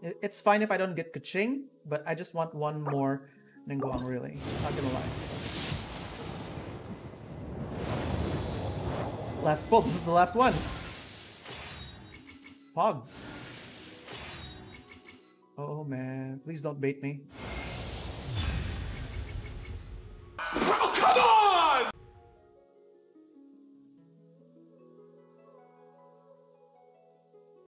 It's fine if I don't get Keqing, but I just want one more Ningguang, really. Not gonna lie. Last pull, this is the last one. Pog. Oh man, please don't bait me.